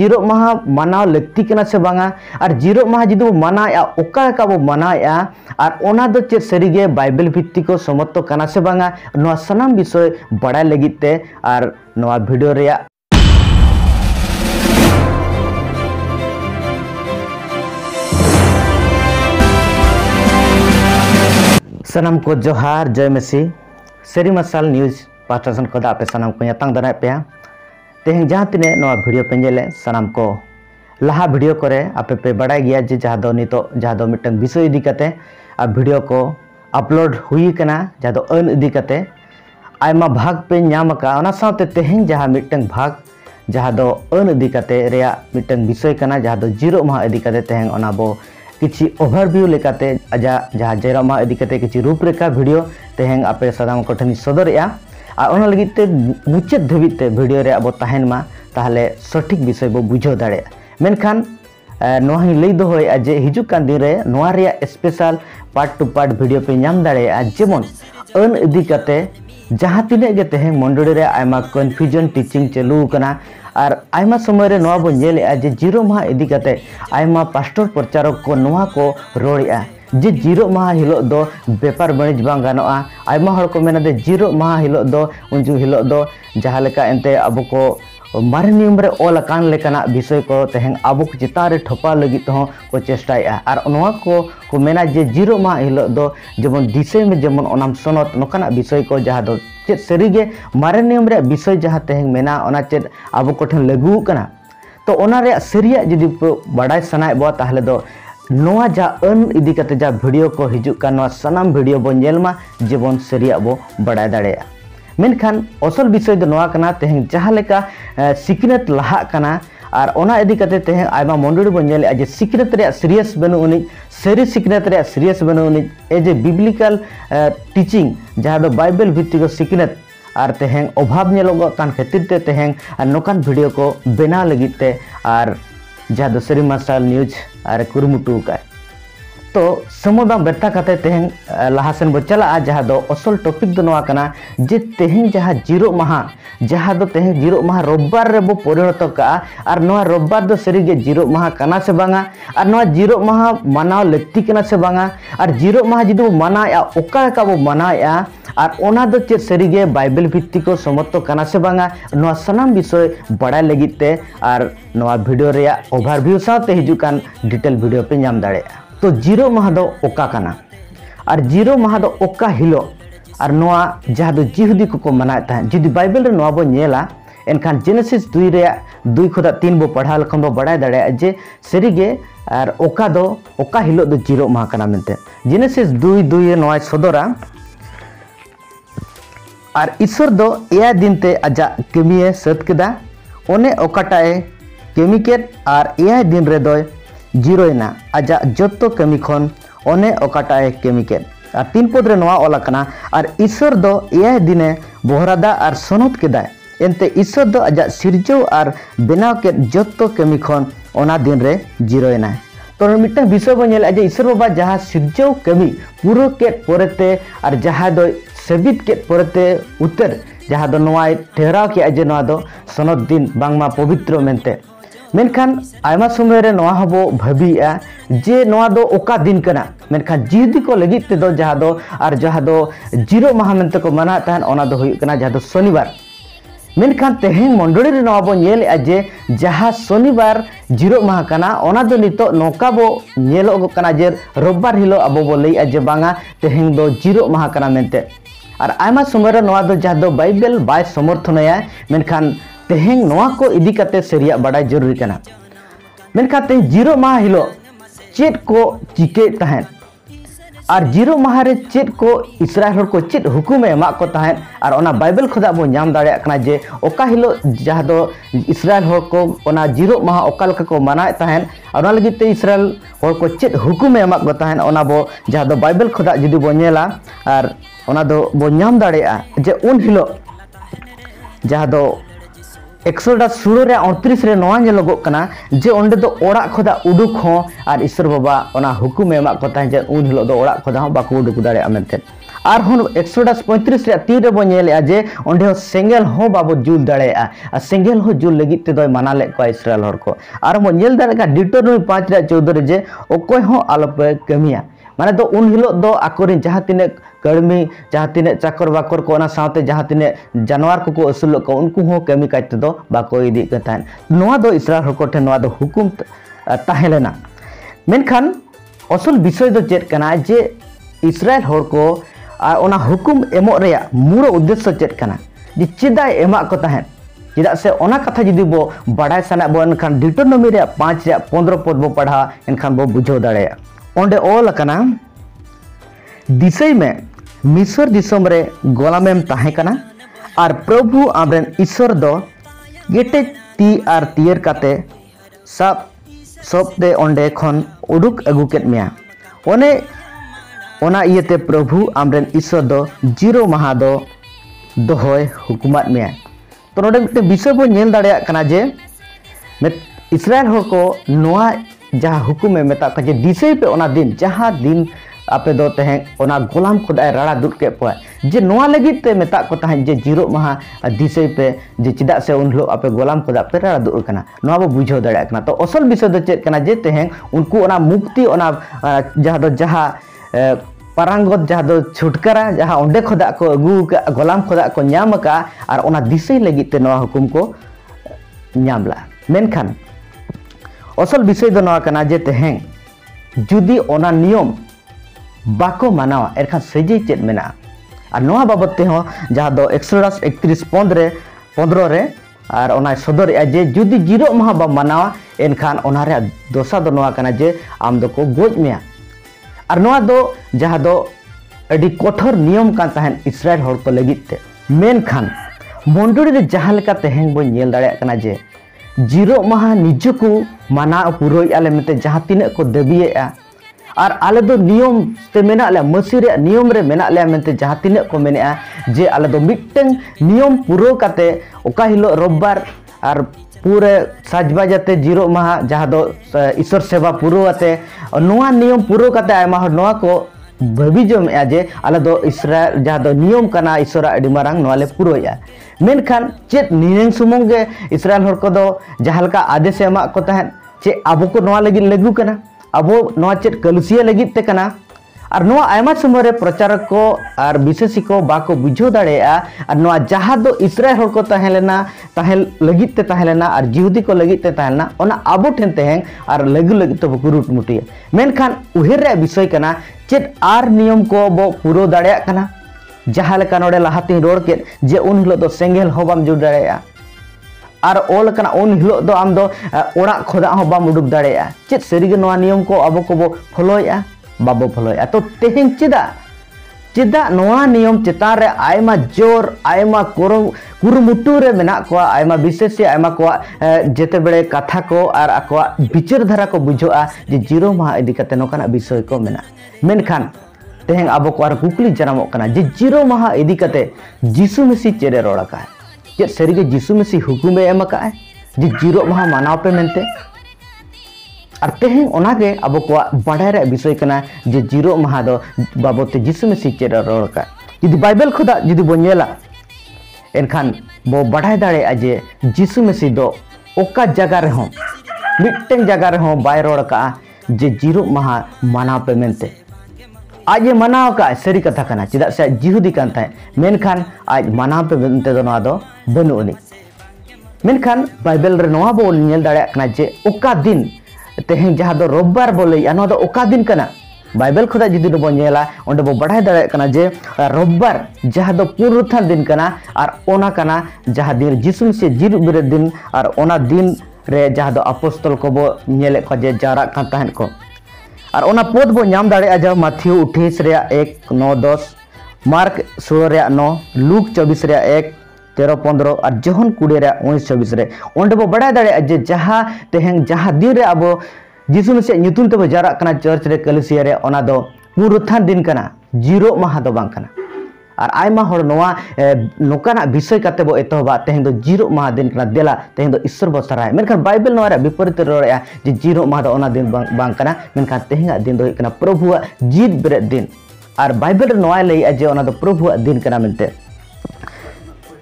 Zero माह मानाव लगती से बांगा और ज़ीरो माह जुदी मानाया बो मानाया और ओना दो चेत सरीगे बाइबल भित्ति को समत्तो कना से बांगा नोआ सनाम विषय बड़ा लगित और वीडियो सनम को जोहार जय मसी सेरी मसाल न्यूज़ पास्टेशन को आपे सनम को पे तेहें जहाँ तिने नवा वीडियो पे जेले सनम को लहा वीडियो करे आपे पे बड़ाई गया जे जहाँ दो नितो जहाँ दो मिटन विषय इदी कते आ वीडियो को अपलोड हुई कना जहाँ दो अन इदी कते आयमा भाग पे ᱧᱟᱢ aka ona साथे तेहें जहाँ मिटन भाग जहाँ दो अन इदी कते रेया मिटन विषय कना जहाँ दो जीरो माह इदी कते तेहें ओना बो किसी ओवरव्यू लेकाते आजा जहाँ जेरामा इदी कते किसी रूपरेखा वीडियो तेहें आपे सदाम मुचाद धाबिते वीडियो रे अब तहन मा, ताहले सठिक विषय बो बुझो दाड़े। मेनखान नोहा लई दोहोया जे हिजुक दिन रे special part two part video पे नाम दाड़े जेमन अन इदी कते जहाँ तिने गे तेहें मंडड़ी रे, आयमा कन्फ्यूज़न टीचिंग चालू कना और आयमा समय रे नोआ बो नेलेआ जे ज़ीरो माह इदी कते आयमा पास्टर प्रचारक को रोड़िया जे ज़ीरो माह हिलो बेपार बणिज दे ज़ीरो माह हिलो उनजु हिलो एंते अब को मारे नियम रे ऑल अकान लेकाना विषय को तेहें अब को चितारे ठोपा लगित हो को चेष्टाया और नोआ को को मेना जे ज़ीरो माह हिलो दो जेमन दिसे में जेमन ओनाम सनत नोकाना विषय को जहाँ चेत सरीगे मारे नियम रे विषय जहाँ तेहें मेना चेत अब को लगू कना। तो सरिया जदि बड़ाई सनाय बो ताहले दो नोआ जा कते जा वीडियो को हिजुक का नोआ सनाम वीडियो बो नेलमा जेबन सरिया बो बड़ाई दाड़ेया मेनखान असल विषय कना तेहें जहाँ सिकनत लहा और ओना इदी कते तेहें आयमा मंडड़ी बो नेले जे सिकनत सीरियस बनु उनी सरी सिकनत सीरियस बनु उनी ए जे बिब्लिकल टीचिंग जहाँ दो बाइबल भित्तिक सिकनत और तेहें अभाव खातिर ते तेहें नोकान वीडियो को बना लगित ते जहाँ दो सरी मार्शल न्यूज़ और कुरुमुटू का तो बांग बेटा कते तेहें लहासेन बो चला जहाँ असल टॉपिक दो जे तेहें जहाँ ज़ीरो माह, जहाँ दो तेहें ज़ीरो माह रविवार रे परिणत का और नवा रविवार दो सरीगे ज़ीरो माह से बांगा ज़ीरो माह मानाव कना से बांगा और ज़ीरो माह जुदी बो का बो मानाया और दो चेत सरीगे बाइबल भित्ति को समत्तो कना से बांगा सनाम विषय बड़ा लगित और रे ओवरव्यू साथे हिजुकान डिटेल वीडियो पे नाम दाड़ेया। तो ज़ीरो माह दो और ज़ीरो माह दो ओका हिलो। और नोआ जहाँ दो जिहुदी को को मनाए था। जुदी बाइबल रे एनखान जेनेसिस दुई रे, दुई खुदा तीन बो पढ़ा लखन बो बड़ाय दाड़े। जे सरीगे, और ओका हिलो ज़ीरो माह कना मेनते जेनेसिस दुई दुई सदरा। और ईश्वर दो, एया दिन ते आजा कमिए सत केदा। ओने और एया दिन रे जीरोना आजा जो कमी खन ओकाटाए कमी केद और तीन पद रे नोआ ऑल कना और ईश्वर दो एया दिने बोहरादा और सनत केदा एनते ईश्वर दो आजा सिरजो और बनाव के जो कमी खन दिन जीरोना तो मिट्टा विषय बो नेल जे ईश्वर बाबा जहाँ सिरजो कमी पूरा के दो सेबित के उत्तर जहाँ ठहराव के सनत दिन बांगमा पवित्र मेनते मेनखान समय रे नोआ जे नोआ दिन कना। मेनखान जिदी को लगित ते दो जहाँ दो माह को मना तहन शनिवार। मेनखान तेहें मंडली रे जे जहाँ शनिवार ज़ीरो माह कना ओना दो नोका बो नेलो जे रविवार हिलो अबो बो लई जे बांगा तेहें दो ज़ीरो माह समय रे नोआ दो जहाँ दो बाइबल तेहें नोआ को इदी कते सरिया बड़ा ज़रूरी कना मेनखान ते ज़ीरो माह हिलो चेत को चिके तहन और ज़ीरो माह रे चेत को इसराइल को चेत हुकुम को तहन और ओना बाइबल खुदा बो नाम दाड़े जे ओका हिलो जहाँ दो इसराइल हर को ओना ज़ीरो माह ओका लका को मनाए तहन और ओना लगित ते इसराइल हर को चेत हुकुम को तहन ओना बो जहाँ दो बाइबल और ओना दो उन हिलो जहाँ दो ᱮᱠᱥᱚᱰᱟᱥ ᱥᱩᱲᱚ ᱨᱮ 38 ᱨᱮ ᱱᱚᱣᱟ ᱧᱮᱞᱚᱜᱚᱜ ᱠᱟᱱᱟ ᱡᱮ ᱚᱸᱰᱮ ᱫᱚ ᱚᱲᱟᱜ ᱠᱷᱚᱫᱟ ᱩᱰᱩᱠ ᱦᱚᱸ ᱟᱨ ᱤᱥᱥᱚᱨ ᱵᱟᱵᱟ ᱚᱱᱟ ᱦᱩᱠᱩᱢᱮ ᱮᱢᱟᱜ ᱠᱚ ᱛᱟᱦᱮᱸ ᱡᱮ ᱩᱱ ᱦᱤᱞᱳᱜ ᱫᱚ ᱚᱲᱟᱜ ᱠᱷᱚᱫᱟ ᱦᱚᱸ ᱵᱟᱠᱚ ᱩᱰᱩᱠ ᱫᱟᱲᱮᱭᱟᱜᱼᱟ ᱢᱮᱱᱛᱮ ᱟᱨ ᱦᱚᱸ 135 ᱨᱮᱭᱟᱜ ᱛᱤᱨ ᱨᱮᱵᱚ ᱧᱮᱞᱮᱜᱼᱟ ᱡᱮ ᱚᱸᱰᱮ ᱦᱚᱸ ᱥᱮᱸᱜᱮᱞ ᱦᱚᱸ ᱵᱟᱵᱚ ᱡᱩᱞ ᱫᱟᱲᱮᱭᱟᱜᱼᱟ ᱟᱨ ᱥᱮᱸᱜᱮᱞ ᱦᱚᱸ ᱡᱩᱞ ᱞᱟᱹᱜᱤᱫ ᱛᱮᱫᱚᱭ ᱢᱟᱱᱟ ᱞᱮᱫ ᱠᱚᱣᱟ ᱤᱥᱨᱟᱭᱮᱞ ᱦᱚᱲ ᱠᱚ ᱟᱨ ᱵᱚ ᱧᱮᱞ ᱫᱟᱲᱮᱭᱟᱜᱼᱟ ᱰᱤᱴᱚᱨᱱᱚᱢᱤ 5 ᱨᱮᱭᱟᱜ 14 ᱨᱮ ᱡᱮ ᱚᱠᱚᱭ ᱦᱚᱸ ᱟᱞᱚᱯᱮ ᱠᱟᱹᱢᱤᱭᱟ माने तो उन हिलो दो आकोरिन जहाँ तीन कर्मी, जहाँ तीन चाकर बाकर को जहाँ तीन जानवर को असूल को उनको कमी काज तो बाको इदी इसराइल हकोठे हुकुम तहलेना मेनखान असूल विषय दो चेक जे इसराइल हर को और हुकुम एमो मूल उद्देश्य चेक जे चेदा एमा को तहन चेदा से कथा जुदी बो बाड़ा साना बो एनखान डिटोनोमी पाँच पंद्रह पद बो पढ़ा एनखान बो बुझे दाड़ा ओलना मिसर दिसम और प्रभु आमरेन ईश्वर दो गेटे ती और तीयर काते सब सबते अंडेन उडुक अगुकेने इते प्रभु आम ईश्वर दो ज़ीरो महा दो दहय हुकुमा मे तो विषय बोल दें इसराल को जहाँ हुकुम में मेता का जे दिसई पे ओना दिन, जहाँ दिन आपे दो तहें ओना गोलाम खुदाय राड़ा दुट के पय जे नोआ लगित ते मेता को तहें जे ज़ीरो महा दिसई पे जे चिदा से उन लोग आपे गोलाम खुदा पे राड़ा दुट कना। नोआ बो बुझो दड़े कना। तो असल विषय दो चेत कना जे तहें उनको ओना मुक्ति, ओना जहाँ दो, जहाँ पारंगत, जहाँ दो छुटकारा, जहाँ ओंडे खुदा को अगू गोलाम खुदा को नाम का, और दिसई लगित ते नोआ हुकुम को नामला मेनखान असल विषय दो नोआ कना जे तहें जुदी ओना नियम बाको मानावा एरखान सजे चेत मेना। और नोआ बाबत ते हो, जहाँ दो एक्सोडस एकत्रिस पंद्रे पंद्रह रे और ओना सदर जे जुदी ज़ीरो महा बा मानावा एनखान ओना कना जे आम दो को गोज मेया। और नोआ कठोर नियम कान तहन इस्राएल हर को लगित ते। मेनखान मंडुड़ी रे जहाँ जे। ज़ीरो महा निजको माना पुरोय आले मेते जहाँ तिने को दबिएआ और आले दो नियम ते मेना ले मसी नियम रे मेना जहाँ तिने को मेनेआ जे आले दो नियम पुरो काते ओका और पूरे साजबाजाते ज़ीरो माह जहाँ ईश्वर सेवा पुरो नियम पुरो हर भाभी जो दो इसराइल जहाँ नियम कना ईश्वर अडी मारंग नोआ ले पुरोया मेनखान चेत हर को दो जहाँ आदेश एमा को तहन चे आबो को लगी कना अब चेक कलुसिया लगे और नो आयमा समय प्रचारक को और विशेषी को बाको बुझो दाड़ा जहाँ दो इसराइल को तहलेना और जिहुदी को लगते अब ठेन तहें और लगू लगे तो कुरुटमुटिया मेनखान उहेर विषय कना चेत आर नियम को बो पुरो दाड़ा जहाँ लेका नोड़े लहाती रोड के जे उन हिलो सेंगेल हो बाम जुड़ दाड़ा और ओल कना उन हिलो दो आम दो ओड़ा खोदा हो बाम उडुक दाड़ेया चेत सरीगे नोआ नियम को अब को बो फॉलोया बाबो फॉलोया तो तेहें चेदा चेदा नोआ नियम चेतान रे आयमा ज़ोर आयमा कुरु कुरुमुटु रे मेना को आयमा विशेष आयमा को जेते बेड़े कथा को और आको विचार धारा को बुझोआ जे ज़ीरो मा इदी कते नोकाना विषय को मेना मेनखान तेहें अब को आर कुकली जनामो कना जे ज़ीरो माह इदी कते जीसु मसीह चेरे रोड़ा का चेक सारे जीसु मसी हुकुमे एम जे ज़ीरो माह मानाव पे मनते और तेहें अब को बाढ़ विषय कना जे ज़ीरो माह दो बाबते जीसु मसी चेर रोड़का जुदी बाइबल खुदा जुदी बो नेला एनखान बो बाढ़ दाड़े जे जीसु मसी दो जगह रहो मिट्टन जगह रहो बाय रोड़का जे ज़ीरो महा मानाव पे मनते। आज मनाव का सारी कथा कना, चेदा से जिहुदी कान मेनखान आज मनाव पे दो बनु उनी। मेनखान बाइबल रे जे दिन ᱛᱮᱦᱮᱧ ᱡᱟᱦᱟᱸ ᱫᱚ ᱨᱚᱵᱵᱟᱨ ᱵᱚ ᱞᱟᱹᱭᱟ ᱱᱚᱣᱟ ᱫᱚ ᱚᱠᱟ ᱫᱤᱱ ᱠᱟᱱᱟ बाइबल खदा जुदी बो नेला ओंडे बो बड़ा दाड़ा जे, रब्बार जहाँ दो पुनरुत्थान दिन कना और ओना कना जहाँ दिन जीशु से जीर बिरे दिन और ओना दिन रे जहाँ दो अपोस्तल को बो नेले को जे जारा कन तहन को। और ओना पोद बो नाम दाड़े जा मैथ्यू 28 रे 1 9 10 मार्क 16 रे 9 लूक 24 रे 1 ᱛᱮᱨᱚ ᱯᱚᱱᱫᱨᱚ ᱟᱨ ᱡᱚᱦᱚᱱ ᱠᱩᱲᱤ ᱨᱮ ᱩᱱᱤᱥ ᱪᱚᱵᱵᱤᱥ ᱨᱮ ᱚᱸᱰᱮ ᱵᱚ ᱵᱟᱰᱟᱭ ᱫᱟᱲᱮᱭᱟᱜᱼᱟ ᱡᱮ ᱡᱟᱦᱟᱸ ᱛᱮᱦᱮᱧ ᱡᱟᱦᱟᱸ ᱫᱤᱱ ᱨᱮ ᱟᱵᱚ ᱡᱤᱥᱩ ᱢᱮᱥᱮ ᱧᱩᱛᱩᱢ ᱛᱮᱵᱚ ᱡᱟᱣᱨᱟᱜ ᱠᱟᱱᱟ ᱪᱟᱨᱪ ᱨᱮ ᱠᱟᱹᱞᱩᱥᱤᱭᱟ ᱨᱮ ᱚᱱᱟ ᱫᱚ ᱯᱩᱱᱨᱩᱛᱷᱟᱱ ᱫᱤᱱ ᱠᱟᱱᱟ ᱡᱤᱨᱳᱜ ᱢᱟᱦᱟ ᱫᱚ ᱵᱟᱝ ᱠᱟᱱᱟ और आयमा हर नवा नोकाना विषय कते बो एतोबा तेहें दो ज़ीरो माह दिन कना देला तेहें दो ईश्वर बो सराय मेनखान बाइबल नवा विपरीत रोड़या जे ज़ीरो माह दो ओना दिन बांग कना मेनखान तेहेंगा दिन दो कना प्रभुआ जीत बेरे दिन और बाइबल नवा लैया जे ओना दो प्रभुआ दिन कना मेनते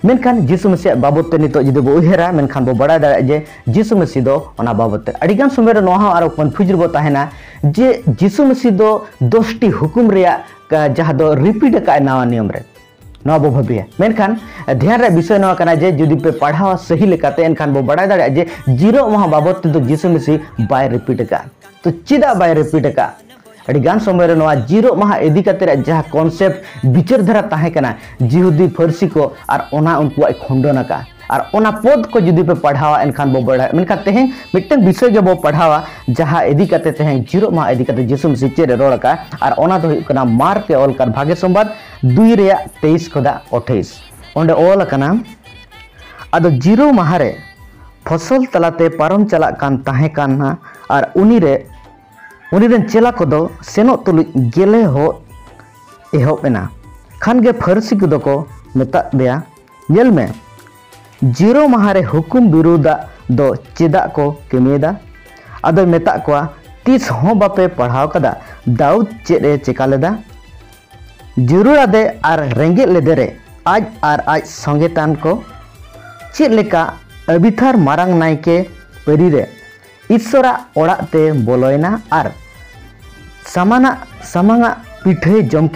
मेनखान जीसु मसीह बाबत नितो जुदी बो उहेरा मेनखान बो बड़ा दाड़ा जे जीसु मसीह दो ओना बाबत अडिगान समय कन्फ्यूज़ बो ताहेना जे जीसु मसीह दो दोस्टी हुकुम जहाँ रिपीट का नवा नियम बो भाबिया मेनखान ध्यान विषय कना जे जुदी पे पढ़ावा सही एनखान बो बड़ा दाड़ा जे ज़ीरो महा बाबत दो जीसु मसीह बाय रिपीट का तो चिदा बाय रिपीट का अड़ीगान समय ज़ीरो महा इदी विचार धारा तहेकना जिहुदी फारसी को और उनको खंडन का और पद को जुदी पे पढ़ावा एनखान बो बढ़ा मेनखा तेहें विषय के बो पढ़ावा जहाँ इदी तेहें ज़ीरो मा इदी जिसुम रोड़ का और ओना दो कना मार के ऑल कर रे तेईस खोदा अठाईस ओंडे ऑल अदो ज़ीरो माहारे फ़सल तलाते पारम चला कान और उनी रे उन चेला को सेनो तुल गेले एहबना खान गे फारसी को को मेता दिया जल में ज़ीरो महारे हुकुम विरोधा दो चेदा को कमेदा अद मेता को तीस हो बापे पढ़ाव कदा दाऊद चेरे चेका लेदा ज़रूर आदे आर रेंगे लेदे आज आर आज संगेतान को चेद लेका अबिथार मारंग नायके परी रे ईश्वरा ओड़ाते बोलोयना और सामाना सामांगा पिठे जम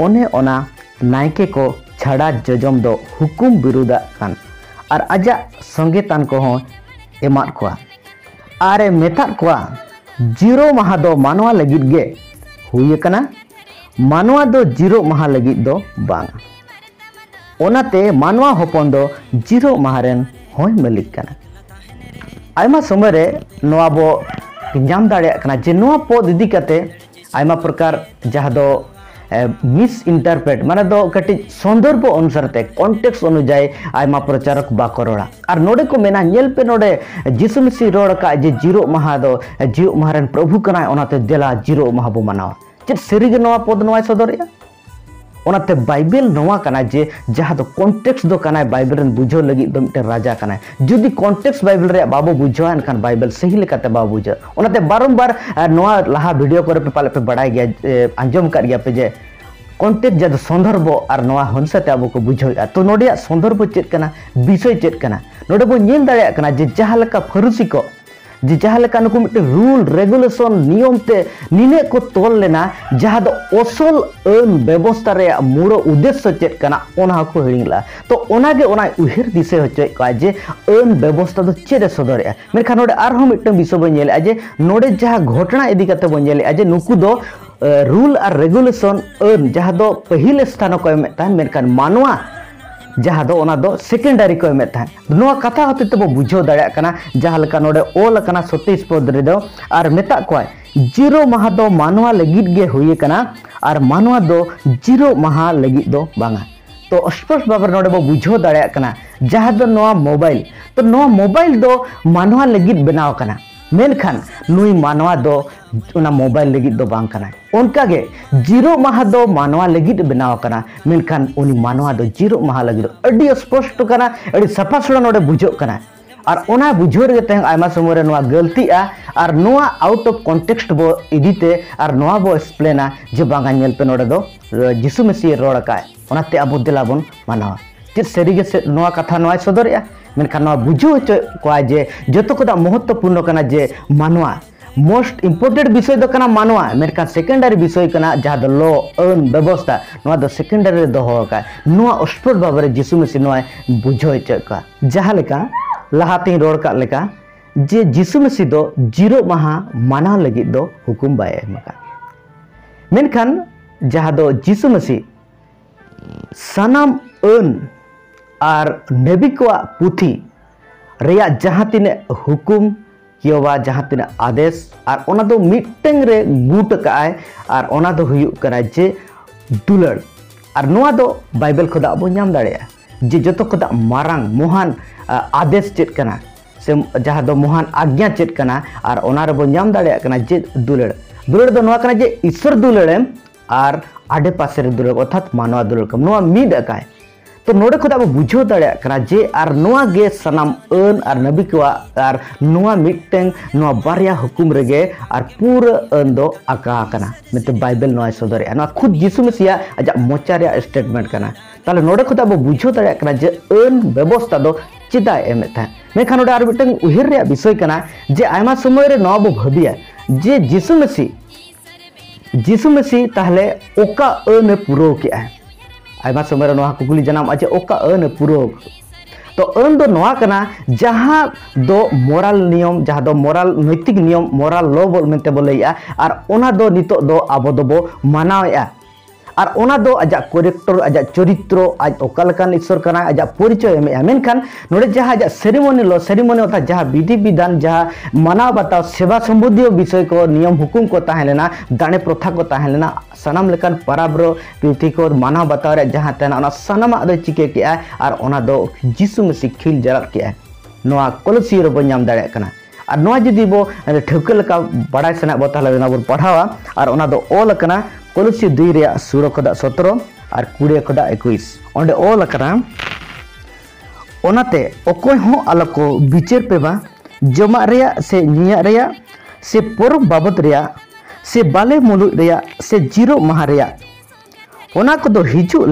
ओने नायके को छाड़ा जजम दो हुकुम विरुदा कान। और आजा संगे तान को हो मेता को ज़ीरो महा दो मानवा लगित गे। हुई मानवा दो ज़ीरो महा लगित दो बांग। ओनाते मानवा होपन दो ज़ीरो महारेन होय मलिक कना। आयमा समय रे नवा बो जाम दाड़े जे नवा पद इदी कते प्रकार जहाँ दो मिस इंटरप्रेट माने दो कटी संदर्भ अनुसार ते अनुजाई आयमा प्रचारक बाको रोड़ा और नोडे को मेना नेल नोडे जिसु मसीह रोड़ जे ज़ीरो महा दो ज़ीरो महारन प्रभु कना ओनाते देला ज़ीरो महा बो मनावा चेत सरीगे नवा पद नवा सदरिया ओनाते बाइबल नवा कना जे जहाँ दो कॉन्टेक्स्ट दो कना बाइबल रन बुझो राजा कना जुदी कॉन्टेक्स्ट बाइबल रे बाबू बुझो बाइबल सही वीडियो करे पे पाले पे गया आंजम कर जे कॉन्टेक्ट जद संदर्भ और हँसते अब को बुझो तो नोडिया संदर्भ चेत कना, विषय चेत कना नोडे बो नेल दाड़े कना जे जहाँ लेका फरुसी को जहाँ मिटे रूल रेगुलेशन नियम ते निने को तोल लेना जहाँ दो असल अन व्यवस्था रे मूरो उद्देश्य चेत कना ओना को हिड़िंगला तो ओना गे ओना उहिर दिसे होचय का जे अन व्यवस्था चेदे सदरे। मिटे विषय बो नेले जे नोडे जहाँ घटना इदी कते बो नेले जे नुकु रूल और रेगुलेशन अन जहाँ सेकेंडरी को कथा होते तब बुझे दाड़ा जहाँ नोड़े ओल सतीश पद रे और मेता को ज़ीरो महा दो मानवा लगित गे हुई और मानवा दो ज़ीरो महा बांगा। तो स्पष्ट बाबर नोड़े बो बुझे दाड़ा जहाँ मोबाइल तो मोबाइल दो मानवा लगित बनाव मेनखान नुई मानवा दो उना मोबाइल लगी दो बांग कना उनका गे जीरो माह दो मानवा लगी बनाव कना मेनखान उनी मानवा दो जीरो माह लगी दो अड़ी स्पष्ट कना अड़ी सफा सड़ा नोडे बुझो कना और ओना बुझो रे तें आयमा समय रे नोआ गलती आ और नोआ आउट ऑफ कॉन्टेक्स्ट बो इदीते और नोआ बो एक्सप्लेना जे बांगा नेल पे नोडे दो जिसु मसीह रोड़ का ओनाते अबो दिला बोन मानवा ᱪᱮᱫ ᱥᱟᱹᱨᱤᱜᱮ ᱱᱚᱣᱟ ᱠᱟᱛᱷᱟ ᱱᱚᱣᱟᱭ ᱥᱚᱫᱚᱨᱮᱜᱼᱟ ᱢᱮᱱᱠᱷᱟᱱ बुझे ᱵᱩᱡᱷᱟᱹᱣ ᱦᱚᱪᱚ ᱠᱚᱣᱟ ᱡᱮ तो ᱠᱚᱫᱟ ᱢᱚᱦᱚᱛᱛᱚᱯᱩᱨᱱᱚ ᱠᱟᱱᱟ ᱡᱮ मोस्ट इम्पोर्टेंट विषय तो मानवा मेरकान सेकेंडारी विषय जहाँ दो लॉ अर्न व्यवस्था ना तो सेकेंडारी रे दोहो का भाव में बाबरे जिसु में बुझे बुझो चका जहाँ लेका लहाते रोड जे जिसु में दो ज़ीरो महा माना लगी दो हुकुम बाय मका मेनखान जहाँ दो जिसु में सनाम अर्न और नबी को पुथी। रेया जहाँ तीन हुकुम कियोबा जहाँ तीन आदेश और दो रे गुट दो कना जे दुलड़। और दो बाइबल खुदा अब नाम दाड़े जे खुदा मारांग, महान आदेश चेत कना। से जहाँ दो महान आज्ञा चेत कना और ओना रे बो नाम दाड़े जे दो नोआ कना जे ईश्वर दुलड़ेम और आडे पासे रे दुलड़, अर्थात मानवा दुलड़ कम। नोआ तो नोड़े खुद अब बुझो दाड़ा जे और सनाम अन और नबी को और नोआ मिटटेंग नोआ बारिया हुकुम रेगे और पूरा अन दो आका बाइबल नोआ सदरे खुद यीशु मसीहा अजा मोचा स्टेटमेंट कना। ताले नोड़े खुद अब बुझो दाड़ा जे अन व्यवस्था दो चिदा एमे मेखान उहिर विषय कना, जे आयमा समय बो भाबिया। जे यीशु मसीह ताहले ओका अन पुरो है आयमा समय नोहा कुकुली जनाम अचे ओका अन पुरो तो अन दो नोहा कना जहाँ दो मोरल नियम जहाँ दो मोरल नैतिक नियम मोरल लो बोल मेंते बोलैया और ओना दो नितो दो आबो दो बो मानावया और ओना दो आजा चरित्र आज ओकालकान ईश्वर कना आजा परिचय एमेया मेनखान नोडे जहा आजा सेरेमनी लो सेरेमनी अर्थात जहा विधि विधान जहा माना बताओ सेवा संबंधी विषय को नियम हुकुम को ताहेलेना दाने प्रथा को ताहेलेना सनाम लेकान पराब्रो पृथ्वी को माना बताओ रे जहा तेना ओना चिके किया और ओना दो जिसु मसीह खिल जरत किया नोआ कलसी रो और नोआ जुदी बो ठौके बड़ाई सना बो ना बो पढ़ावा और ओना दो ओल कना कलसी दुई रे सूर खदा सतरो और कुड़े खदा इक्कीस ओंडे आलो विचार पे बा जमा से निया से पर्व बाबत से बाले रेया से ज़ीरो माह रेया ओना को हिजु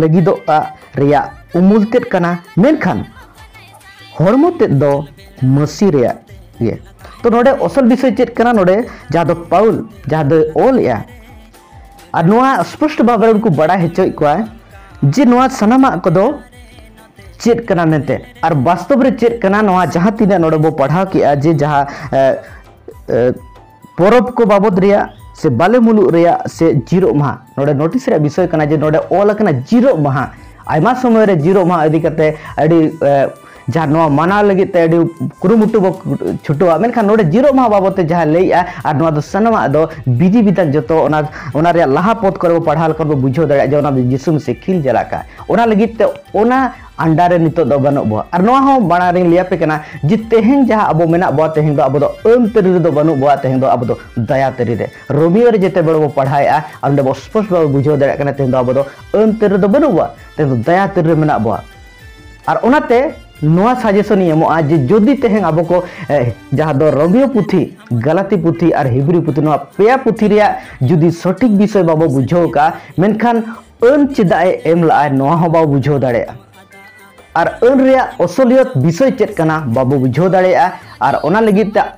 तेद मसी रेया तो नोडे असल विषय चेत कना नोडे जहाँ दो पाउल जहाँ दो ओल या। और नुआ स्पष्ट भाव उनको बड़ा हेचो को जे नुआ सनामा को दो चेत कना मेंते और वास्तव रे चेत कना नुआ जहाँ तीना नोडे बो पढ़ाव किया जे जहाँ परब को बाबद रिया, से बाले मुलुग रिया, से ज़ीरो माह। नोडे नोटिस रे विषय कना जे नोडे ओल कना ज़ीरो माह। आयमा समय रे ज़ीरो माह इदी जहाँ माना लगे ते कुरुमुटु बो छुटुआ। मेनखान नोडे ज़ीरो माह बाबते जहाँ लैया विधि विधान ओना रे लाहा पद पढ़ाल कर बो बुझो दड़ा, जे ओना दो जिसु में खिल जला का। ओना लगी ते ओना अंडारे नितो बनो बड़ा रे लिया पे कना जे तेहेन जहाँ अब मेना बो तेहेन दो, अब अम तेरी बनो बो तेहेन दो, अब दया तेरी रोमियो जेते बड़ो बो पढ़ाया और बो स्पष्ट बो बुझो दड़ा कना तेहेन दो, अब अम तेरी बनो दो दया तेरी रे मेना बो और ओनाते एमोआ जे जदि तेहें अब को जहाँ रोमियो पुथी गलाती पुथी और हिब्री पुथी पे पुथी जुदी सठिक विषय बाबो बुझे का मेनखान अन चेदाए एम बाबो बुझो दाड़ेया और अन असलियत विषय चेद कना बाबो बुझो दाड़ेया और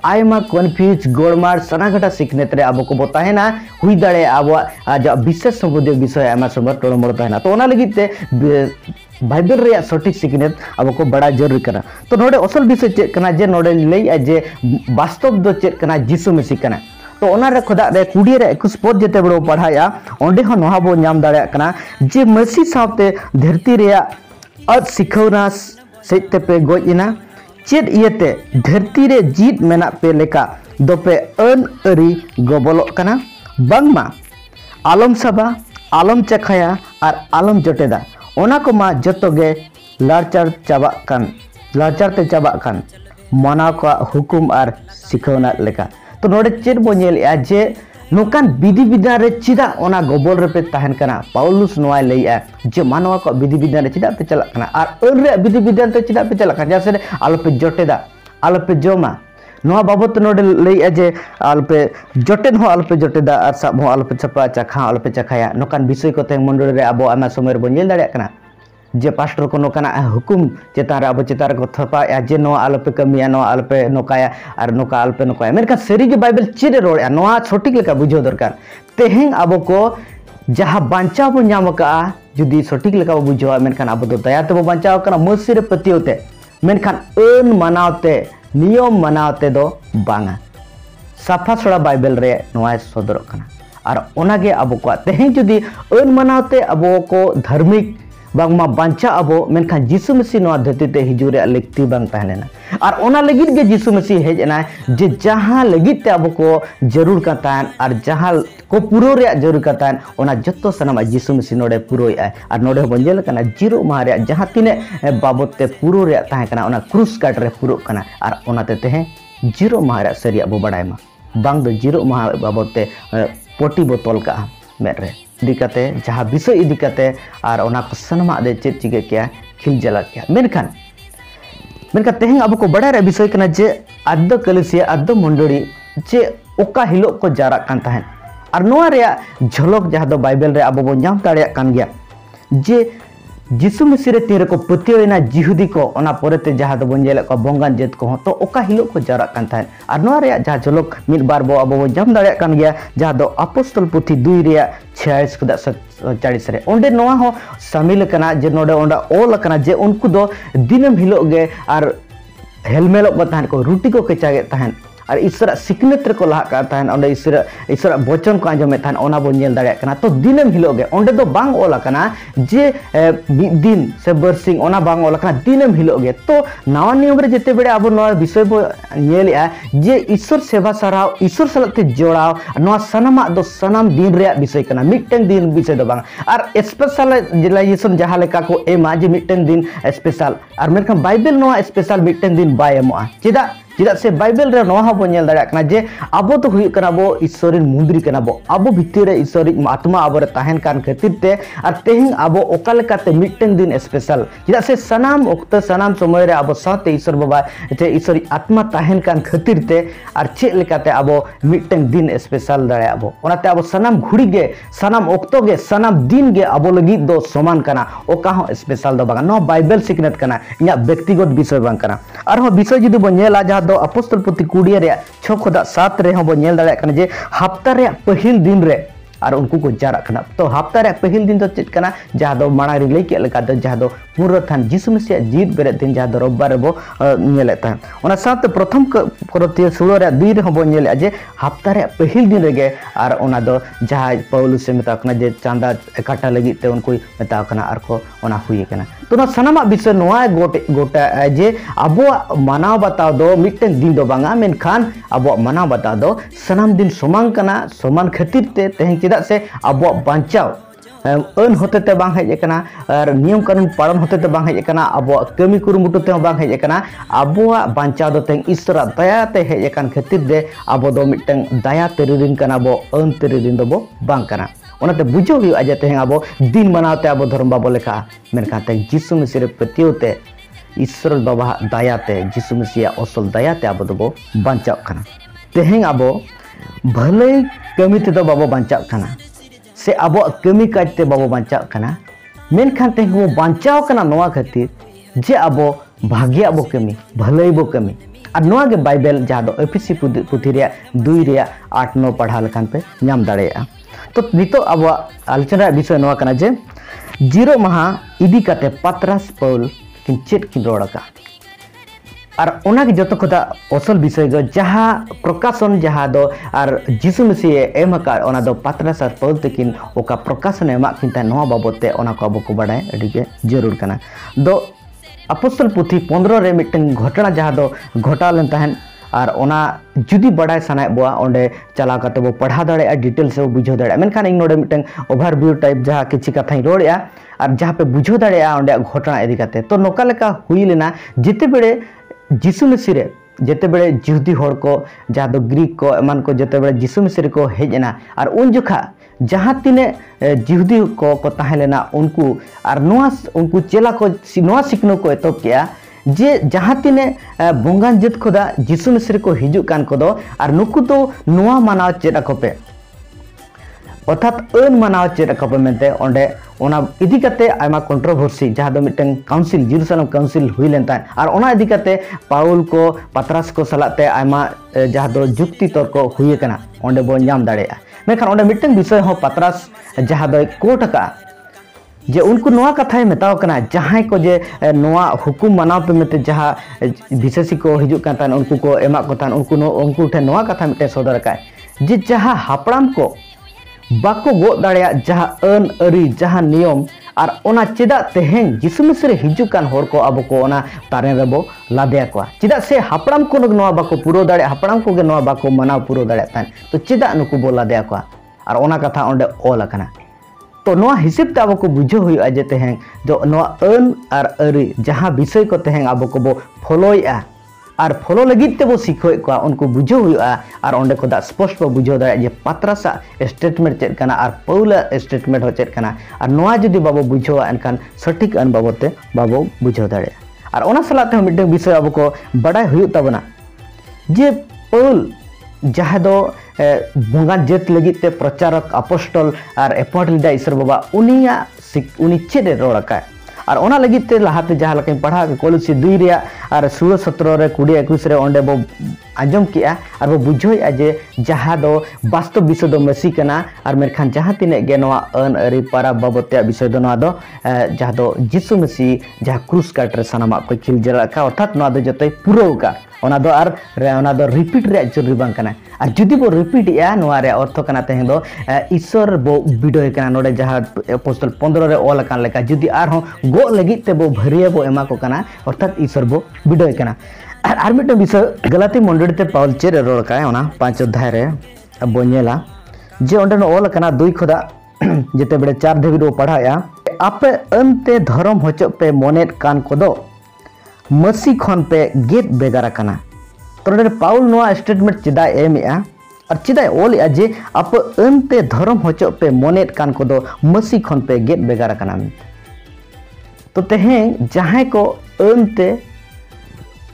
आयमा कन्फ्यूज़ गोलमार सनाघटा सिकनेत अब को बताहेना हुई दाड़े अब आज विशेष संबंधी विषय आयमा समय टोड़मोड़ तो रे सठिक सिकनेत अब को बड़ा ज़रूरी कना तो नोडे असल विषय चेद कना जे नोडे लई जे वास्तव दो चेद कना जिसु मसीह तो खुदा रे कुड़ी रे इक्कीस पद जेते बड़ो पढ़ाया, ओंडे नाम दाड़ा जे मसीह सावते धरती अद सिखौना सेते पे गजना चेद इयते धरती रे जीत मेना पे लेका। दोपे अन अरी गबलो कना। आलम सभा, आलम चखाया और आलम जटेदा। ओना को मा जतो गे लाचार चाबा कान। लाचार ते चाबा कान। मना को हुकुम और सिखौना लेका। तो नोडे चेद बो नेल जे नोकान विधि विधान रे चिदा ओना गोबल रे पे तहन पाउलुस नोआ लैया जे मानवा को विधि विधान रे चिदा और अन विधि विधान ते चिदा पे चला जटेदा आलो पे जोमा नोआ बाबत नोडे जे आलो पे जटेन हो जटेदा और सब हो आलो पे चपा चखा आलो पे विषय को ते मंडल रे समय रे बो नेल दाड़िया कना जे पास्टर को नोकाना हुकुम चेतान अब चेतान को थपा जे नो आलोपे कमिया, नो आलोपे नोकाया और नोका आलोपे नोकाया मेनका सरी के बाइबल चेद रोड़ा नो लेका बुझो दरकार। तेहें अब को जहाँ बांचा बो नाम का, जुदी बो बुझो मेनखान अब दो दया ते बांचाव कना मसी रे पतियोते मेनखान अन मनावते नियम मनावते साफा सड़ा नोआ सदर और अब को, तेहें जुदी अन मनावते बांगमा बांचा अब मेनखान जीसु मसीह धरती ते हिजू तहनेना और ओना लगित गे जीसु मसीह हेज ना जे जहाँ लगित ते अब को ज़रूर का तान और जहाँ को पुरो ज़रूर का तान ओना जत्तो सनम जीसु मसीह नोडे पुरो नोडे बंजेल कना, ज़ीरो माह जहाँ तिने बाबत ते पुरो ताहे क्रूस काट रे पुरो और ओना ते ते ज़ीरो माह रे सरी अब बड़ाय मा बांग ज़ीरो माह बाबत ते पोटी बोतल का इदिकते जहाँ विषय इदिकते और सनमा दे चे चिके खिल जला किया। मेनखान मेनखान तेहें अब को बड़ा विषय कना जे आद कलिसिया आद मंडली जे ओका हिलो को जारा और झलक जहाँ बैबल अब बो नाम जे जिसु मसीह रे तीन को पतियोना जिहुदी को पोरेते जहाँ दो बंजेले को बंगान जेत को तो ओका हिलो को जारा और जहाँ झलक मिद बार बो अब दाड़िया कान गया जहाँ दो अपोस्तल पुथी दुई 46 खुदा चालीस रे ओंडे नोआ हो शामिल कना जे नोडे ओंडा ओल कना जे उनको दो दिनम हिलो गे और हेलमेलो को रुटी को केचागे और ईश्वर सिकनेत को लहा अंडे ईश्वर ईश्वर वचन को आंजमे कना तो दिनम हिलो गे ओंडे दो बांग ओला कना जे दिन से बरसिंग ओना बांग ओला कना दिनम हिलो गे तो नवा नियम जेते बेड़े अब विषय बो नेलिया जे ईश्वर सेवा सराव ईश्वर सलते जोड़ाव नवा सनामा दो सनाम दिन विषय मिटन दिन विषय बांग और स्पेशल जिलाइजेशन जहाँ को एमा जे मिटन दिन स्पेशल और नवा स्पेशल मिटन दिन बाय चेदा से बाइबल रे नोहा बो नेल दाड़ा कना जे अबो तो मुंद्री कना बो अबो भितर रे ईश्वरी आत्मा अबो ताहेन खातिर ते और तेहिं अबो ओकाल मिटन दिन स्पेशल चेदा से सनाम ओक्त सनाम समय रे ईश्वर बाबा ते ईश्वरी आत्मा ताहेन कान खातिर ते और मिटन दिन स्पेशल दाड़ा अबो सनाम घुड़ी गे सनाम ओक्तो गे सनाम दिन गे अबो लगी दो समान कना स्पेशल दो बागा नो बाइबल सिकनेत कना व्यक्तिगत विषय बांग कना और विषय जुदी अपोस्तल पुति कुड़िया रे छो खोदा सात रे हो नेल दाड़ा कने जे हफ़्ता पहिल दिन रे और उनको को जारा कना तो हफ़्ता रे पहिल दिन तो चेत कना जहाँ दो माणा रे लेके पूरा थान जिसु मसीह जीत बेरे दिन जहाँ साथ प्रथम दुई रे हो नेले जे हफ़्ता रे पहिल दिन और जहाँ पौलुस से मेता कना जे चांदा एकाटा लगी उनको मेता कना और कना तो ना सनामा विषय नोआ गोटे जे अब मानाव बताओ दो मिट्टन दिन दो मेनखान अब मानाव बताओ दो सनाम दिन समान समान खातिर तेहें चेदा से अब बांचाव अन होते बांग हेज कना और नियम कानून पालन होते बांग हेज कना अब कमी कुरुमुटु ते बांग हेज कना अब बांचाव दो तें ईश्वर दया हेज कन खातिर अब दया तेरिन अब अन तेरिन ओनाते बुझो हुआ जे तेहें अब दिन मनाते अब धर्म बाबो लेखा मेनखान तें जिसु मसीह रे पतियोते ईश्वर बाबा दयाते जिसु मसीह असल भले कमी ते बाबो बांचाव कना से अब कमी काजते बाबो बांचाव कना मेनखान तेहें बो नोआ खातिर जे अब भाग्य अब कमी भले बो कमी और बाइबल जहाँ दो एफिसी पुथी दुई रे आठ नौ पढ़ा पे नाम दाड़ेया तो नितो अब आलोचना विषय कना जे ज़ीरो महा इदी पत्रस पौल और जत खुदा असल विषय गो जहाँ प्रकाशन जहाँ दो और जीसु मसीह एम दो पत्रस और पौल तकिन ओका प्रकाशन एमा किन को अब को बाड़ाय ज़रूर कना दो अपोस्तल पुथी 15 रे मिटन घटना जहाँ दो घटा लेन तहन और ओना जुदी बड़ा सना बुआ ओंडे चला करते वो पढ़ा दाड़े डिटेल से बुझो दाड़े मेनखान इन नोडे मिटन ओवरव्यू टाइप जहाँ किसी कथा रोड़ा और जहाँ पे बुझो दाड़े घटना इदी तो नोका लेका हुई लेना जिते मसीह रे जिते बेड़े जिहुदी हर को जहाँ ग्रीक को एमान को जिते बेड़े जिसु मसीह को हेजना और उन जोखा, जहाँ तीने जिहुदी को को ताहेलेना उनको और उनको चेला को नोआ सिकनो को एतोब किया, जे जहाँ तीने बंगान जत खुदा, जिसु मसीह को हिजु कान को नुकु तो मानाव चेदा को पे। अर्थात अन मानाव चेदा को पे मेंते ओंडे ओना इदी कते आयमा कंट्रोवर्सी जहाँ काउंसिल जेरूसलम काउंसिल कते पाउल को पतरस को सलाते जुक्ति तर्क मेखान ओंडे मिटन विषय हो पतरस जहाँ कोट का जे उनको कथा मेताव कना जहाँ को जे हुकुम मनाव पे मेते जहाँ विशेषी को हिजु कान उनको को उनको उनको कथा मिटे सदर का जे जहाँ हापड़ाम को गो दाड़िया जहाँ अन अरी जहाँ नियम और चेदा तेहें जिसु मसीह हिजु कान होर को अब को लादे को चेदा से हापड़ाम को बाको पुरो दाड़े हापड़ाम को बाको मनाव पुरो दाड़े तो चेदा नुको बो लादे को और कथा ओंडे ओल कना तो नवा हिसाब ते अब को बुझो हुआ जे अन और अरी जहाँ विषय को तेहें अब को बो और फॉलो लगित तेबो सिखो को उनको बुझो और ओंडे खदा स्पष्ट बो बुझे दाड़ा जे स्टेटमेंट चेत और पौला स्टेटमेंट चेकना चेत और नोआ जदी बाबो बुझे एनखान सठीक अन बाबदे बाबो बुझे दाड़े और सलाते हम विषय अब को बड़ा हुयो जे पौल जहाँ दो बंगा जेत लगित प्रचारक अपोस्टल और एपोटल दा ईश्वर बाबा उन उनी चेदे और ओना लगित जहाँ लकन पढ़ा कॉलेज से दुई रे और सोलह सत्रह रे कुड़ी ओंडे बो आज़म किया और वो बुझोया जे जहाँ दो वास्तव विषय दो मसी और मेरखान जहाँ तिने अन अरी पारा बाबते विषय दो नवा जहाँ दो जिसु मसी जहाँ क्रूस काट रे सनामा को खिल जरा का, अर्थात नवा दो का। रिपीट ज़रूरी और जुदी बो रिपीट अर्थ कना तेहे दो ईश्वर बो कना नोडे जहाँ पोस्टल 15 रे ऑल कान लेका जुदी हो ते बो भरिया बो एमा को अर्थात ईश्वर बो मिट्टे विषय गलती मंडड़ी ते पाउल रोड़ का ओना पाँच अध्याय रे बो नेला जे ओंडे ऑल कना दुई खुदा जेते बड़े चार धबी पढ़ाया आपे अंते धर्म होचो पे मोनेट कान कोदो मसी खन पे गेट बेगारा तो नोडे पाउल स्टेटमेंट चिदा एमिया। और चिदा ओलिया जे आप अंते धर्म होचो पे मोनेट कान कोदो मसी खन पे गेट बेगारा तो तेहें जहाँ को अंते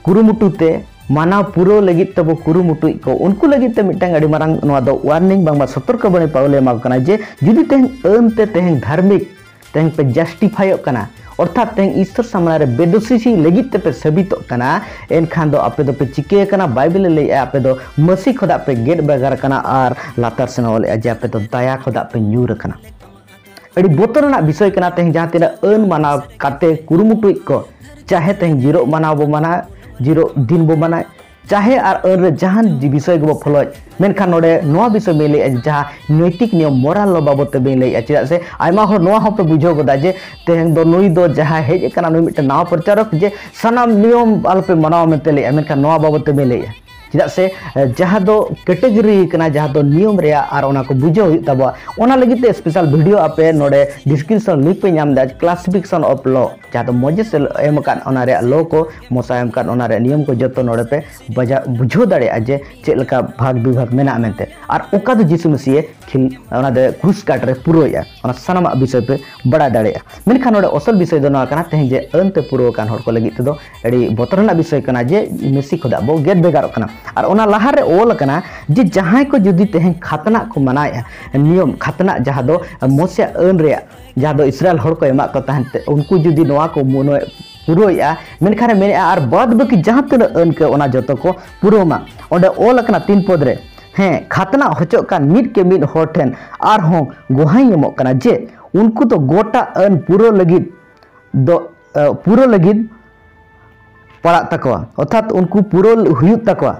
कुरुमुटुते माना पुरो लगित तब कुरुमुटु को उनको लगित मिटंग अड़ी मारंग नोआ दो वार्निंग बांग सतर्क बने पाउले मा कना जे जुदी तेहें अंते तेहें धार्मिक तेहें पे जस्टिफाई कना अर्थात तेहें ईश्वर सामने रे बेदोषी लगित पे सबित एनखान दो आपे पे चिके कना, बाइबल आपे मसी खदा पे गेट बगार और लातार से नोले जे आपे दया खदा पे न्यूर कना। अड़ी बोतर विषय कना तेहें जहाँ तेना अन माना काते को चाहे तेज ज़ीरो माना बो माना, ज़ीरो दिन बो माना चाहे और अर जहाँ विषय को फॉलो मेनखान नोडे विषय में ले जहाँ नैतिक नियम मोरल लो बाबत बे ले चेदा से। आमापे हो नोआ हो पे बुझो गदा जे तेहन नुई जहाँ हेज कना नुई मिटे नाव प्रचारक जे सनाम नियम आलपे मनाव में ले मेनखान नोआ बाबत बे ले से जहाँ दो कैटेगरी कना जहाँ दो नियम रे और ओना को बुझो हुई तबा ओना लगी ते स्पेशल वीडियो आपे नोडे डिस्क्रिप्शन लिंक पे नाम दा क्लासिफिकेशन ऑफ़ लॉ जहाँ मज़े से एम कान ओना रे लॉ को मोसा नियम को जतो नोडे पे बजा बुझो दाड़े जे चेक लका भाग विभाग मेना मेनते और ओका जिसु मसीह खिल क्रूस काट रे ओना सनामा विषय पे बड़ा दाड़े मेनखान नोडे असल विषय तेहे जे अनते पुरो कान हर को लगी बोतरना विषय जे मेसी खुदा बो गेट बेगार और उना लाहा ओल करना जे जहाँ को जुदी तेह खतना को मनाए नियम खतना जहाँ दो मोसिया अन रे जहाँ दो इसराइल हड़ को एमा को तहन उनको जुदी नोआ को मुनो पूरा मेनखान मेने और बाद बाकी जहाँ तना अन के उना जतो को पूरा ओंडे ओल कना तीन पद रे हैं खतना होचो का मिट के मिट होठन और हो गोहाई एमो कना जे उनको तो गोटा अन पूरा लगिद दो पूरा लगिद पड़ा तकवा अर्थात उनको पूरा हुयुत तकवा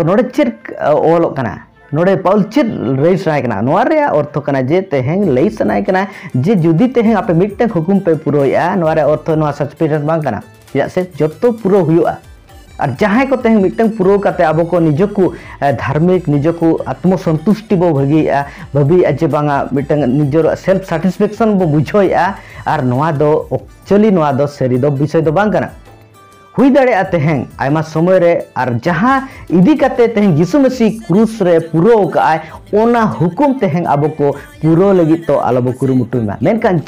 तो नोडे चेर ओलोक कना नोडे पाउल चेर लई सनाय कना नोआ रे कना जे तेहें लई सनाय कना जे जुदी तेहें आपे मिटटे हुकुम पे पुरोया नोआ रे अर्थ नोआ सस्पेक्टेड बांग कना चेदा से जतो पूरा हुयुआ और जहाँ को तेज मिट्टन पुरो करते अब को निजको धार्मिक निजको आत्मसंतुष्टि बो भगी भाभी जे बांगा मिट्टन निजर सेल्फ सैटिस्फैक्शन बो बुझोया और नोआ दो एक्चुअली नोआ दो सरी दो विषय दो बांग कना हुई दाड़े तेहें आयमा समय रे और जहाँ इदी करते तेहें हुकुम अब को, पुरो लगी तो आलोबो कुरुमुटुमा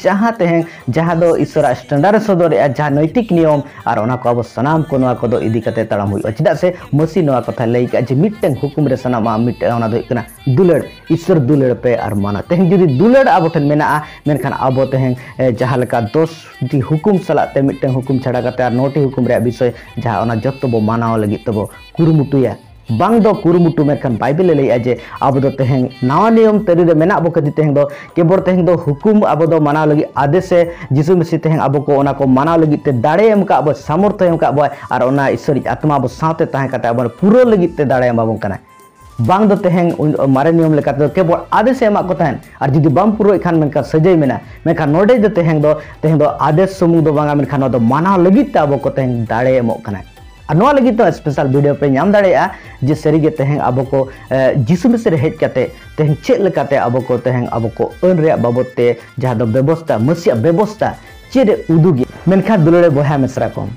जहाँ तेहें जहाँ ईश्वर स्टैंडर्ड सदर जहाँ नैतिक नियम और अब सनाम को नोआ को दो इदी करते तड़ाम हुई। चेदा से नोआ कथा लई का जे हुकुम इकना दुलड़, ईश्वर दुलड़ पे और माना तेहें जुदी दुलड़ अब मेनखान अब तेहें जहाँ दस टी हुकुम सलाते मिटटें हुकुम छड़ा करते विषय जहाँ जो बो लगी तब कुरुमुटुया बांग दो कुरुमुटु मेखान बाइबल ले जे अब तेहें नवा नियम तरी रे मेना बो तेहें केवल तेहें हुकुम अब दो मानाव लगी आदेश जिसु मसीह तेहें अब को मानाव लगी दाड़े अब सामर्थ्य और ईश्वरी आत्मा अब साथे पूरा लगी दाड़े एम बाबो बांग दो तेहें मारे नियम लेका तो केवल आदेश एम को तहन और जुदी बाम पूरा खान मेनका सजय मेना मेनका नोडे दो तेहें दो तेहें दो आदेश सुमुंग दो बांगा मेनका दो मानाव लगी ते अब को तेहें दाड़े एमो कना और लगी तो स्पेशल वीडियो पे नाम दाड़ेया जे सरीगे तेहें अब को जिसु मसीह हेज कते तेहें चेक लेकाते अब को तेहें अब को अन रे बाबत ते जहाँ दो व्यवस्था मसीह व्यवस्था चेरे उदुगी मेनखा दुलड़े बहा मिश्रा को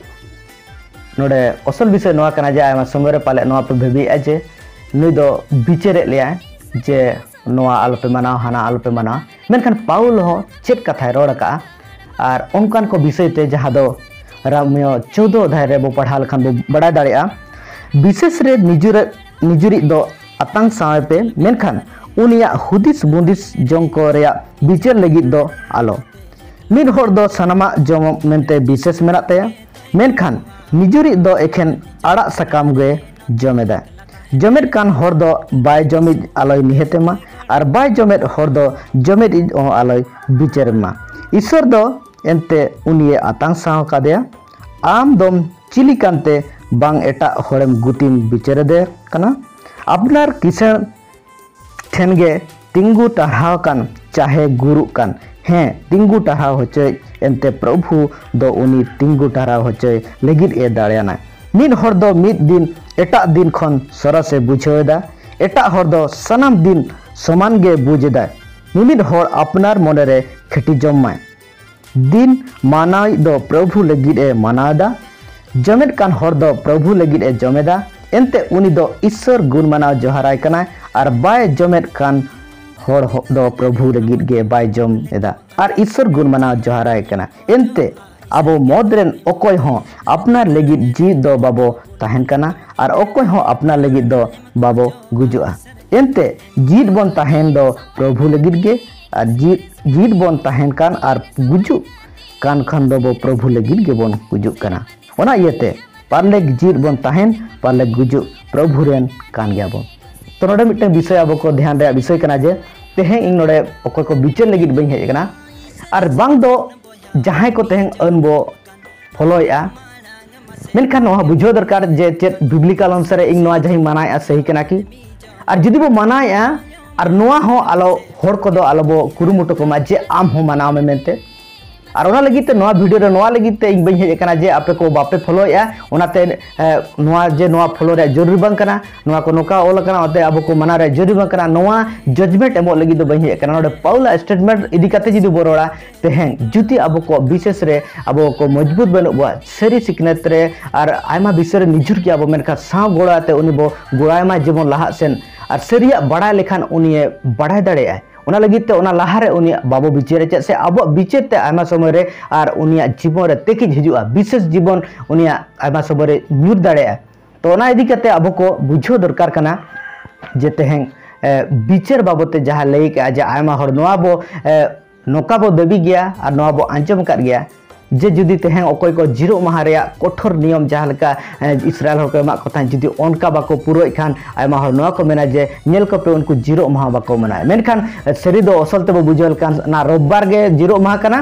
नोडे असल विषय कना जे आयमा समय पाले नवा पे भेबी जे नुई दो बिचेरे लिया जे नवा आलो पे मना हाना आलो पे मना मेनखान पाउल हो चेत कथा रोड का और ओंकान को विषय ते जहाँ दो रामय चौदह अध्याय बो पढ़ा लखान बो बड़ा दाड़िया विशेष रे निजुर निजुरी दो सावे पे मेनखान उनिया हुदिस बुंदिस जंग को रेया बिचार लगित दो आलो मिन दो सनामा जम मेनते विशेष मेना तया मेनखान निजुरी दो एखेन आड़ा सकाम ᱡᱚᱢᱮᱫ ᱠᱟᱱ ᱦᱚᱲ ᱫᱚ ᱵᱟᱭ ᱡᱚᱢᱤᱡ ᱟᱞᱚᱭ ᱱᱤᱦᱟᱹᱛᱮᱢᱟ ᱟᱨ ᱵᱟᱭ ᱡᱚᱢᱮᱫ ᱦᱚᱲ ᱫᱚ ᱡᱚᱢᱮᱫ ᱤᱡ ᱦᱚᱸ ᱟᱞᱚᱭ ᱵᱤᱪᱟᱹᱨᱢᱟ ᱤᱥᱥᱚᱨ ᱫᱚ ᱮᱱᱛᱮ ᱩᱱᱤᱭ ᱟᱛᱟᱝ ᱥᱟᱦ ᱠᱟᱫᱮᱭᱟ ᱟᱢ ᱫᱚᱢ ᱪᱤᱞᱤ ᱠᱟᱱᱛᱮ ᱵᱟᱝ ᱮᱴᱟᱜ ᱦᱚᱲᱮᱢ ᱜᱩᱛᱤᱢ ᱵᱤᱪᱟᱹᱨᱮᱫᱮ ᱠᱟᱱᱟ ᱟᱯᱱᱟᱨ ᱠᱤᱥᱟᱹᱬ ᱴᱷᱮᱱ ᱜᱮ ᱛᱤᱸᱜᱩ ᱴᱟᱨᱦᱟᱣ ᱠᱟᱱ ᱪᱟᱦᱮ ᱜᱩᱨᱩᱜ ᱠᱟᱱ ᱦᱮᱸ ᱛᱤᱸᱜᱩ ᱴᱟᱨᱦᱟᱣ ᱦᱚᱪᱚᱭ ᱮᱱᱛᱮ ᱯᱨᱚᱵᱷᱩ ᱫᱚ ᱩᱱᱤ ᱛᱤᱸᱜᱩ ᱴᱟᱨᱦᱟᱣ ᱦᱚᱪᱚᱭ ᱞᱟᱹᱜᱤᱫ ᱮ ᱫᱟᱲᱮᱭᱟᱱᱟ ᱢᱤᱫ ᱦᱚᱲ ᱫᱚ ᱢᱤᱫ ᱫᱤᱱ ᱮᱴᱟᱜ ᱫᱤᱱ ᱠᱷᱚᱱ ᱥᱚᱨᱚᱥᱮ ᱵᱩᱡᱷᱟᱹᱣ ᱮᱫᱟ ᱮᱴᱟᱜ ᱦᱚᱲ ᱫᱚ ᱥᱟᱱᱟᱢ ᱫᱤᱱ ᱥᱚᱢᱟᱱ ᱜᱮ ᱵᱩᱡ ᱮᱫᱟᱭ ᱢᱤᱢᱤᱫ ᱦᱚᱲ ᱟᱯᱱᱟᱨ ᱢᱚᱱᱮᱨᱮ ᱠᱷᱮᱴᱤ ᱡᱚᱢᱟᱭ ᱫᱤᱱ ᱢᱟᱱᱟᱣ ᱫᱚ ᱯᱨᱚᱵᱷᱩ ᱞᱟᱹᱜᱤᱫ ᱮ ᱢᱟᱱᱟᱣᱫᱟ ᱡᱚᱢᱮᱫ ᱠᱟᱱ ᱦᱚᱲ ᱫᱚ ᱯᱨᱚᱵᱷᱩ ᱞᱟᱹᱜᱤᱫ ᱮ ᱡᱚᱢᱮᱫᱟ ᱮᱱᱛᱮ ᱩᱱᱤ ᱫᱚ ᱤᱥᱥᱚᱨ ᱜᱩᱱ ᱢᱟᱱᱟᱣ ᱡᱚᱦᱟᱨᱟᱭ ᱠᱟᱱᱟᱭ ᱟᱨ ᱵᱟᱭ ᱡᱚᱢᱮᱫ ᱠᱟᱱ ᱦᱚᱲ ᱫᱚ ᱯᱨᱚᱵᱷᱩ ᱞᱟᱹᱜᱤᱫ ᱜᱮ ᱵᱟᱭ ᱡᱚᱢ ᱮᱫᱟ ᱟᱨ ᱤᱥᱥᱚᱨ ᱜᱩᱱ ᱢᱟᱱᱟᱣ ᱡᱚᱦᱟᱨᱟᱭ ᱠᱟᱱᱟ ᱮᱱᱛᱮ अब मदरेन अकय अपना लगिद जी बाबो कना और अकय अपना लगिद दो बाबो गुजुआ एनते जीत बन तहन प्रभु गे और जीत जीत बन तहन कान और गुजु कान खान दो बो प्रभु लगिद गे बन गुजु कना ओना इयते पारले जीत बन तहन पारले गुजु प्रभु रेन बन तो मिट्टे विषय अब को ध्यान विषय कना जे तेहे इन नोडे अकय को बिचार लगिद बई हेज कना और बांग जहाँ को तेहन अन बो फॉलोया मेनखान बुझे दरकार जे चेत बिब्लिकल अनुसार इन जहाँ माना सही कना कि और जुदी बो मानाया और आलो हर को आलो बो कुरुमुटो को जे आम हो मानाव में मेनते और ओना लगी नवा वीडियो रे जे आपे को बापे फॉलोया ओनाते नवा जे नवा फॉलो ज़रूरी बंग कना को नोका ओल अब को मना ज़रूरी बंग जजमेंट एमो लगी दो बई पाउला स्टेटमेंट इदी काते जुदी बोरोड़ा तेहें जुती अब को विशेष अब को मज़बूत बनो बो सरी सिकनेत रे और आयमा विषय रे निजुर की अब मेनका उनी बो गोड़ायमा जीवन लाहा सेन और सरिया बड़ा लेखान उनी बड़ा दाड़े लहारे बाबो बिचारे चे से अब आमा समय और उन जीवन रे हजू विशेष जीवन उनी समय रे न्यूर दाड़े तो उना इदी कते अब को बुझो दरकार जे तेहें बिचार बाबते जहाँ लई के जे आमा नोका बो दबी गया और नोआ बो आंजम कर गया तेहें अकय को ज़ीरो माह कठोर नियम जहाँ इसराइल जुदी ओनका बाको पूरो खान को मेना जे नेल को पे उनको ज़ीरो माह बाको मना मेनखान सरी दो असल ते बुझल कान ना रविवार गे ज़ीरो माह कना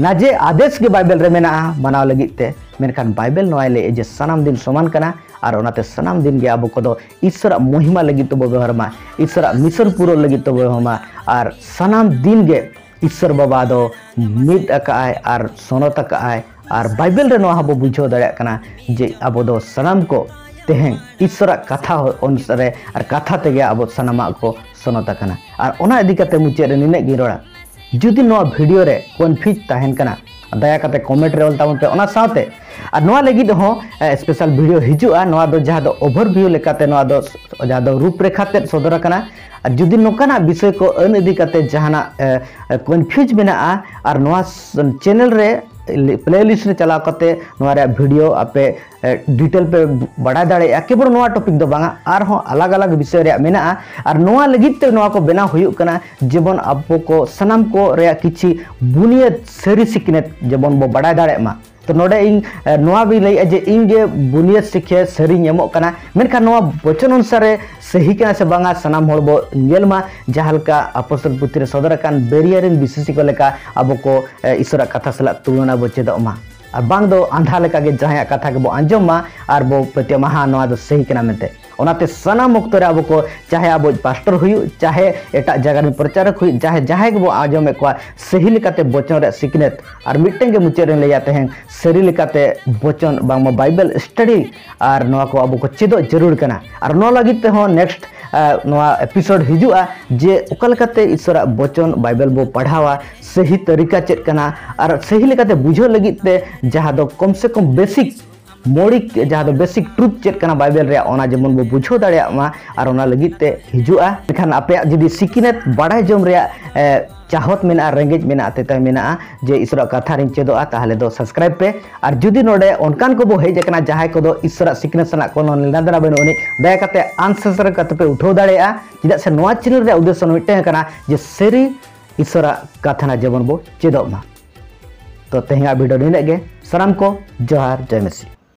ना जे आदेश के बाइबल रे मेना मनाव लगित ते मेनखान बाइबल नोआ ले जे सनाम दिन समान कना और ओनाते सनाम दिन के अब को ईश्वर महिमा लगित तो व्यवहार मा ईश्वर मिशन पूरो लगित तो व्यवहार और सनाम दिन गे ईश्वर बाबा दो मिद अकाय और सोनत अकाय और बाइबल रे नोहा बो बुझो दाड़ा जे अब दो सनाम को तेहें ईश्वर कथा अनुसार और कथा तेगे अब सनामा को सोनत और ओना इदी कते मुचे रे निने गी रोड़ा जुदी नो वीडियो रे कन्फ्यूज़ तहन दया कमेंट रे ऑल ताबन पे ओना साथे स्पेशल भिडियो दो जहाँ नोआ दो जहाँ रूपरेखा ते सदर कना और जुदी नौकाना विषय को अन इदी जहाना कन्फ्यूज़ नोआ चैनल रे प्लेलिस्ट रे चला करते वीडियो आपे डिटेल पे बड़ा दाड़े केवल नोआ टॉपिक दो बांगा और अलग अलग विषय ते को बेना हुयुक कना जीवन आपको को, सनम को किछि बुनियाद सारी सिकनेत जीवन बो बड़ा दाड़े मा। तो नोडे इन भी लई जे इंगे बुनियाद सिखे सरीखान एमो वचन अनुसार सही कना से बांगा सनाम होड़ बो नेलमा जहालका अपोस्टल सदर कान बेरियरिन विशेषी को लेका अब को ईश्वर कथा सला तुलना बो चेदमा और बांग आंधा लेका के जहाँ कथा के बो अंजमा और बो पत्यमहा नोआ दो सही कना ओनाते सनाम मुक्त रे अब को, चाहे अब पास्टर चाहे एटा जगह प्रचारक चाहे जहाँ के बो आज़म को सही वचन रे सिकनेत और के रे लेयाते हैं सरी वचन बांग बाइबल स्टडी को अब को चेदो ज़रूर और नो लगित नेक्स्ट एपिसोड हिजुआ, जे ओकलकाते ईश्वर वचन बाइबल बो पढ़ावा, सही तरीका चेक कना और सही बुझो दो कम से कम बेसिक मौलिक जहाँ बेसिक ट्रुथ चेक ओना जेमन बो बुझो मा और ओना लगित ते हिजुआ आपे जुदी सिकिनेत बाड़ाय जम चाहत मेना रेंगेज मेना तेता मेना जे ईश्वर कथा रिंग चेदोआ ताहले दो सब्सक्राइब पे और जुदी नोडे ओनकान को बो हेज जहाय को दो ईश्वर सिकनेस सना को निलादना बनो उनी दया कते आंसर कते पे उठो दाड़ेआ चिदा से नोआ चैनल उद्देश्य मिटे कना जे सेरी ईश्वर कथा ना जेमन बो चेदो मा तो तेहंगा वीडियो निने सलाम को जोहार जय मसीह